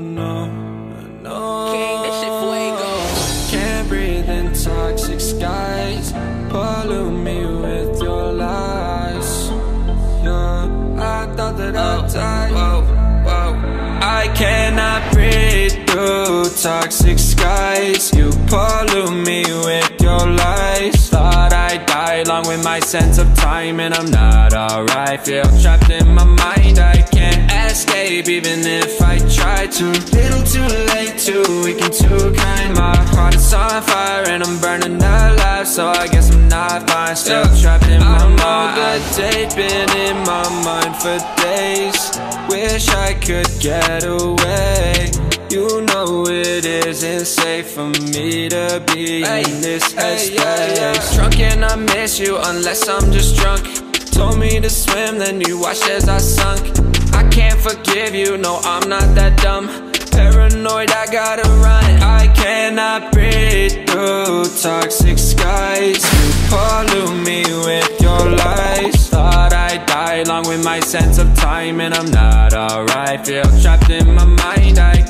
no, no. King, that shit fuego. Can't breathe in toxic skies. Pollute me with your lies. Yeah, I thought that I'd oh, die. Whoa, whoa. I cannot breathe through toxic skies. You pollute me with your lies. Thought I'd die along with my sense of time, and I'm not alright. Feel trapped in my mind. I can't escape, even if I try to. Little too late, too weak and too kind. My heart is on fire, and I'm burning alive. So I guess I'm not fine. Still trapped in my mind. I know the date been in my mind for days. Wish I could get away. You know it isn't safe for me to be Hey, in this hey, headspace. yeah, yeah. Drunk and I miss you unless I'm just drunk. Told me to swim, then you watched as I sunk. Forgive you, no, I'm not that dumb. Paranoid, I gotta run. I cannot breathe through toxic skies. You pollute me with your lies. Thought I'd die along with my sense of time, and I'm not alright. Feel trapped in my mind. I